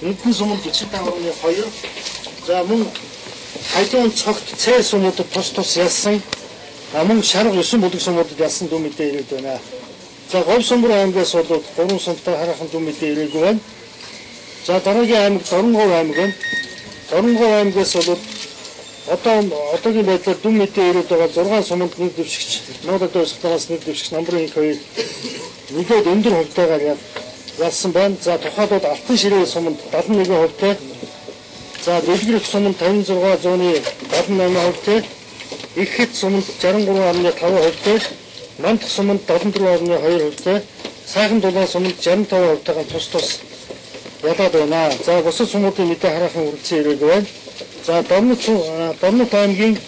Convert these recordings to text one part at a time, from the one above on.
Эдгээр суманд 45.2. За мөн хажуун цогт цээр сумуудад тус тус ялсан. Мөн шарга 9 бүлэг сумуудад ялсан дүн мэдээ ирээд байна. За Говь сумбар аймгаас бол 3 сумтай хараахан дүн мэдээ ирээгүй байна. За дараагийн аймаг Дорногов аймаг байна. Дорногов аймгаас бол одоо одоогийн байдлаар дүн мэдээ ирээд байгаа 6 суманд нэг дэвшигч Нодод өсөлтөөс нэг дэвшигч номрын их хоёр нэгээд өндөр хувьтайгаар ялсан байна. За тухайлбал Алтан ширээ суманд 71 хувьтай. За Дэлгэрэх суманд 56 зууны 78 хувьтай. Их хэд суманд 63.5 хувьтай. Мандх суманд 74.2 хувьтай. Сайхан дулаан суманд 65 хувьтайгаар тус тус ялаад байна. За бусад сумуудын мэдээ хараахан үргэлжлэн ирээд байна. За Дорнот Дорнот аймгийн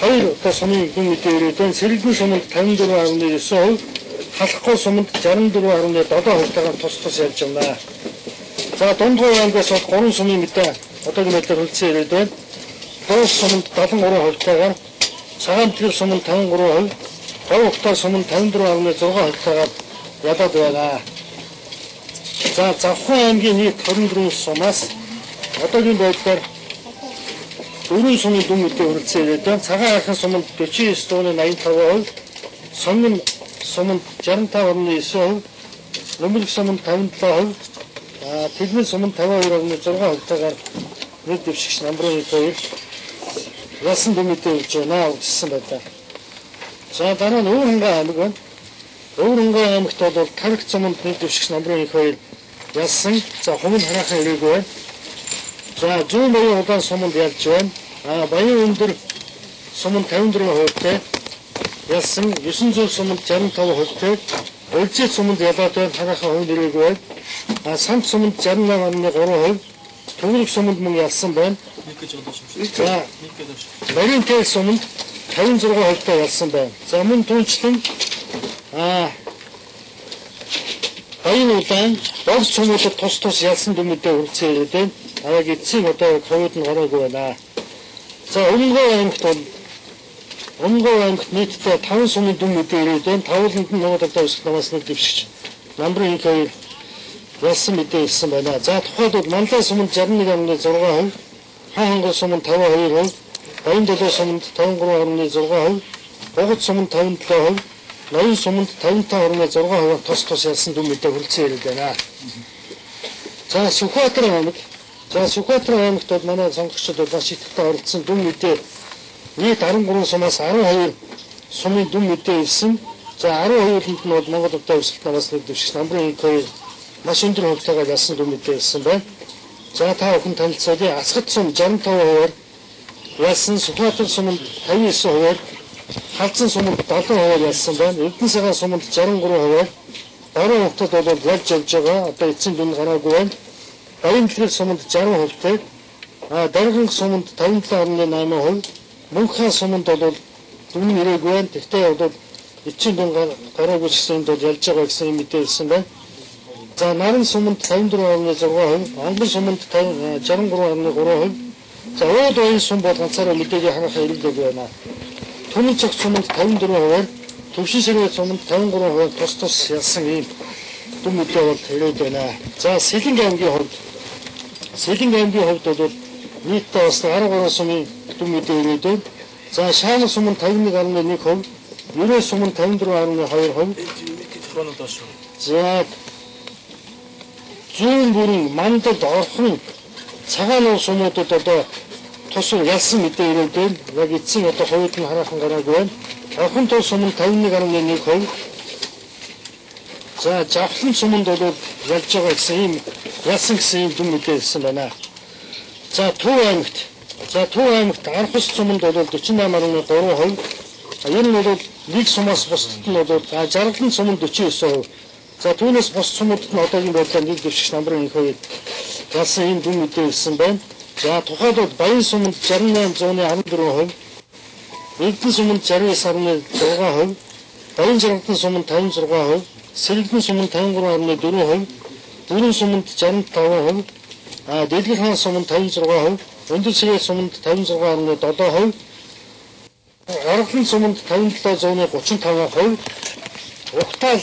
хоёр одоо сумын хүн мэдээ ирээд байна. Сэргэлэн суманд 54.9%, Халахгүй суманд 64.7 хувьтайгаар тус тус явж байна. За Дундгой аймгаас бол 3 сумын мэдээ одоогийн байдлаар хүрэлцэн ирээд байна. Дуус суманд 73 хувьтайгаар, Цагаан тэр суманд 53%, Гов Ухтаа суманд 54.6 хувьтайгаар ялаад байна. За Завхан аймгийн нийт 24 сумаас одоогийн байдлаар дөрвөн сумын дүн мэдээ хүрэлцэн ирээд байна. Цагаан архын суманд 49.85%, Сонгон суманд 65.9%, Нөмөлг суманд 57%, аа Тэгмэл суманд 52.6 хувьтайгаар нэг дэвшигч намрын хоёр ясан мэдээ өгч байна үзсэн байлаа. За дараа нь Өвөрхөнгөө аймаг байна. Өвөрхөнгөө аймагт бол Тарх суманд нэг дэвшигч намрын их хоёр ялсан. За хумын хараахан ирээгүй байна. За зүүн баян удаан суманд ялж байна. А баян өндөр суманд 54 хувьтай ялсан. 900 суманд 65 хувьтай. Өлзий суманд ялаад байна. Хараахан хувь ирээгүй байна. А самт суманд 68.3%. Төвөрг суманд мөн ялсан байна. Нэг гэж бодож. За Нэг гэж бодож. Марин тэл суманд 56 хувьтай ялсан байна. За мөн түнчлэн а баян удаан богц сумуудад тус тус ялсан мэдээ үргэлжлэн ирээд байна. Яг эцсийн одоо ковид нь гараагүй байна. За өмнөгөө аймагт бол өмнөгөө аймагт нийтдээ 5 сумын дүн мэдээ ирээд байна. Тавланд нь нөгөө одоо өсөх намаас нэг дэвшигч. Намрын их хоёр ялсан мэдээ ирсэн байна. За тухайлбал Манлай суманд 61.6%, Хаангол суманд 52%, Баян долоо суманд 53.6%, Богд суманд 57%, Ноён суманд 55.6% тус тус ялсан дүн мэдээ хүрэлцэн ирээд байна. За Сүхбаатар аймаг. За Сүхбаатар аймагт бол манай сонгогчдод бол маш идэвхтэй оролцсон дүн мэдээ нийт 13 сумаас 12 сумын дүн мэдээ ирсэн. За 12-нд нь бол Монгол Улсын өсөлт намаас нэг дэвшигч намрын их хоёр маш өндөр хувьтайгаар ялсан дүн мэдээ ирсэн байна. За та бүхэн танилцуулъя. Асгат сум 65%-аар ялсан, Сүхбаатар суманд 59%-аар, Халзан суманд 70%-аар ялсан байна. Эрдэнэ цагаан суманд 63%-аар, Баруун хотод бол ялж явж байгаа. Одоо эцсийн дүн гараагүй байна. Баян дэлгэр суманд 60%-тай, а Дарган суманд 57.8%, Мөнхөн суманд бол дүн ирээгүй байна. Тэгтээ бол эцсийн дүн гараагүй гэсэн бол ялж байгаа гэсэн мэдээ ирсэн байна. За наран суманд 54.6%, ангар суманд 63.3%. За ууд оюун сум бол ганцаараа мэдээлэл хангах хэрэглээг байна. Түмэн цогц суманд 54%, төвшин сэргээ суманд 53% тус тус ялсан ийм дүн мэдээ бол ирээд байна. За Сэлэнг аймгийн хувьд Сэлэнг аймгийн хувьд бол нийтдээ бас 13 сумын дүн мэдээ байна. За Шаанах суманд 51.1%, Ерөө 54.2%, гэж хронод доош. За зүүн бүрийн мандад орхон цагаан уус сумуудад одоо тусар ялсан мэдээ байна. Яг эцсийн одоо хувьд нь хараахан гараагүй байна. Орхон тус сум нь 51.1%. За завхлан суманд бол ялж байгаа гэсэн ийм ялсан гэсэн ийм дүн мэдээ ирсэн байна. За Төв аймагт за Төв аймагт Анхус суманд бол 48.3%. А энэ нь бол нэг сумаас бусдад нь бол а Жаргалан суманд 49%. За түүнээс бус сумуудад нь одоогийн байдлаар нэг дэвшигч намрын хоёр ялсан ийм дүн мэдээ ирсэн байна. За тухайлбал Баян суманд 68.14%, Эрдэнэ суманд 69.6%, Баян жаргалан суманд 56%, Сэргэлэн суманд 53.4%, Бүрэн суманд 65%, Дэлгэр хаан суманд 56%, Өндөр сэрээ суманд 56.7%, Аргалан суманд 57.35%, Ухтаал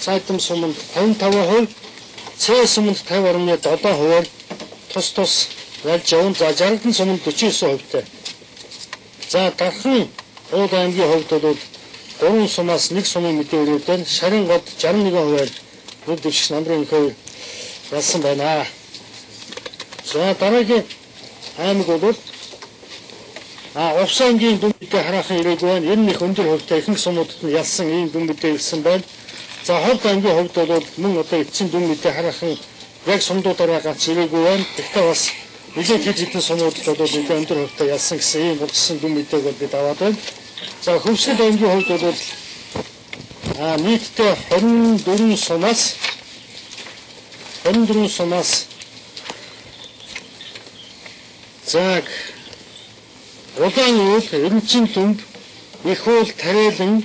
цаадам суманд 55%, Цээ суманд 50.7 хувиар тус тус ялж явна. За Жаргалан суманд 49 хувьтай. За дархан Уул аймгийн хувьд бол 3 сумаас 1 сумын мэдээ өрөөд. Шарын год 61 хувиар нэг дэвшигч намрын хувь ялсан байна. За дараагийн аймаг бол А Увсангийн дүн мэдээ хараахан ирээгүй байна. Энэ их өндөр хувьтай ихэнх сумуудад нь ялсан ийм дүн мэдээ ирсэн байна. За ховд ангийн хувьд бол мөн одоо эцсийн дүн мэдээ хараахан яг сумдуудаараа ганц ирээгүй байна. Гэхдээ бас нэлээд хэд хэдэн сумуудад бол нэлээд өндөр хувьтай ялсан гэсэн ийм болцсон дүн мэдээг бол бид аваад байна. За хөвсгөл ангийн хувьд бол а нийтдээ 24 сумаас 24 сумаас заг Улаан уул, Эренчин төмб, их уул, тариалан,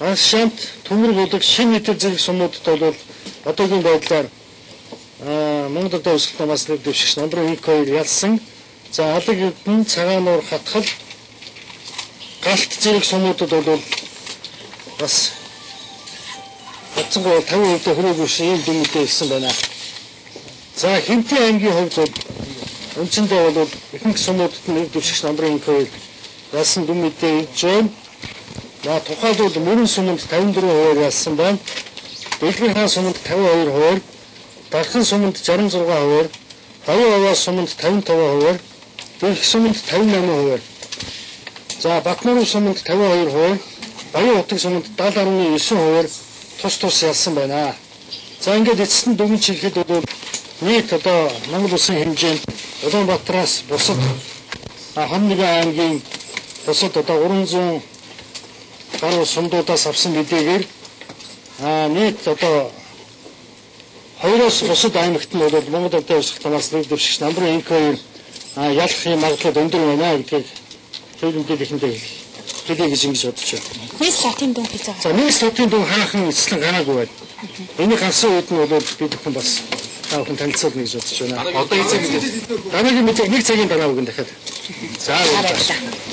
анс шамт, төмөр булаг, шин мэдэр зэрэг сумуудад бол одоогийн байдлаар аа Монгол одоо өсөлт намаас нэг дэвшигч инк хоёр ялсан. За алаг эдэн цагаан нуур хатгал галт зэрэг сумуудад бол бас Хацсангүй 50% хүрээгүй ийм дүн мэдээ ирсэн байна. За Хинтээ ангийн хувьд Үндсэндээ бол ихэнх сумуудад нэг дэвшигч намрын инкээр ялсан дүн мэдээ ирж байна. На тухайд бол мөрөн суманд 54 хувиар ялсан байна. Дэлгэр хаан суманд 52 хувиар, Дархан суманд 66 хувиар, Баян аваа суманд 55 хувиар, Дэрх суманд 58 хувиар. За Батнуурын суманд 52 хувиар, Баян утаг суманд 70.9 хувиар тус тус ялсан байна. За ингээд эцэст нь дүгнж хэлэхэд бол нийт одоо Монгол улсын хэмжээнд Улаанбаатараас бусад Хамниган аймгийн бусад одоо 300 гаруй сумдуудаас авсан мэдээгээр нийт одоо хоёроос бусад аймагт нь бол Монгол Улсын усх тамаас нэг дэвшигч намрын инкээр ялах юм магадлал өндөр байна гэдгийг төлөвлөлт ихэндээ хэлье гэж ингэж бодож байна. Нийс латин дүн хийж байгаа. За нийс латин дүн хаахан эцлэн гараагүй байна. Энийг харсан үед нь бол би бүхэн бас та бүхэн танилцуулна гэж бодож байна. Одоо эцэг мэдээ. Дараагийн мэдээ нэг цагийн дараа өгөн дахиад. За Баярлалаа.